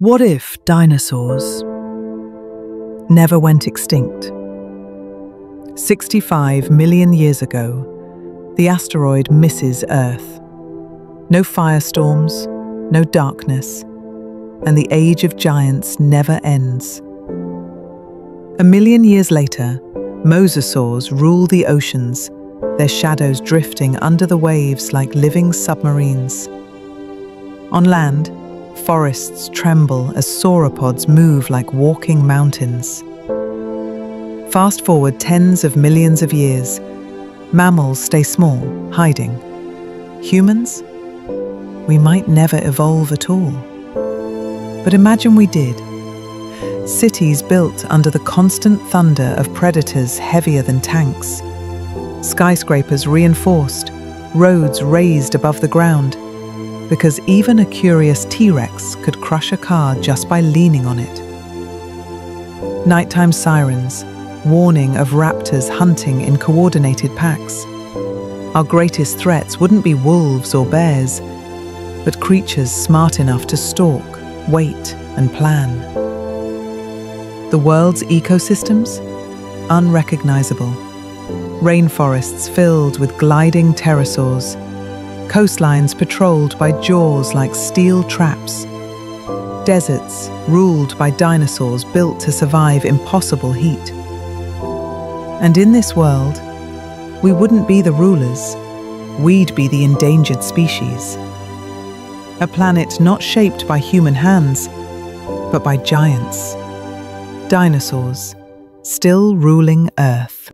What if dinosaurs never went extinct? 65 million years ago, the asteroid misses Earth. No firestorms, no darkness, and the age of giants never ends. A million years later, mosasaurs rule the oceans, their shadows drifting under the waves like living submarines. On land, Forests tremble as sauropods move like walking mountains. Fast forward tens of millions of years, mammals stay small, hiding. Humans? We might never evolve at all. But imagine we did. Cities built under the constant thunder of predators heavier than tanks. Skyscrapers reinforced, roads raised above the ground, because even a curious T-Rex could crush a car just by leaning on it. Nighttime sirens, warning of raptors hunting in coordinated packs. Our greatest threats wouldn't be wolves or bears, but creatures smart enough to stalk, wait, and plan. The world's ecosystems? Unrecognizable. Rainforests filled with gliding pterosaurs, coastlines patrolled by jaws like steel traps, deserts ruled by dinosaurs built to survive impossible heat. And in this world, we wouldn't be the rulers, we'd be the endangered species. A planet not shaped by human hands, but by giants. Dinosaurs, still ruling Earth.